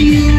you.